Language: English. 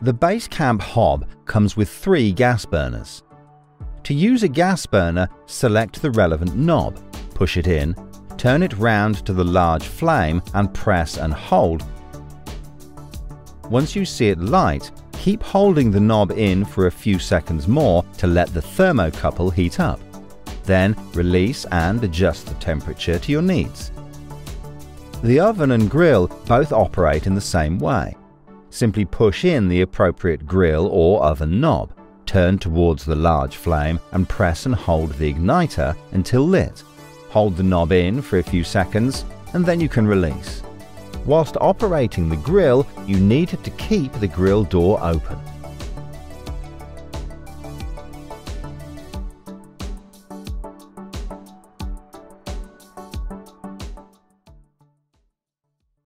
The Basecamp hob comes with three gas burners. To use a gas burner, select the relevant knob, push it in, turn it round to the large flame and press and hold. Once you see it light, keep holding the knob in for a few seconds more to let the thermocouple heat up. Then release and adjust the temperature to your needs. The oven and grill both operate in the same way. Simply push in the appropriate grill or oven knob, turn towards the large flame and press and hold the igniter until lit. Hold the knob in for a few seconds and then you can release. Whilst operating the grill, you need to keep the grill door open.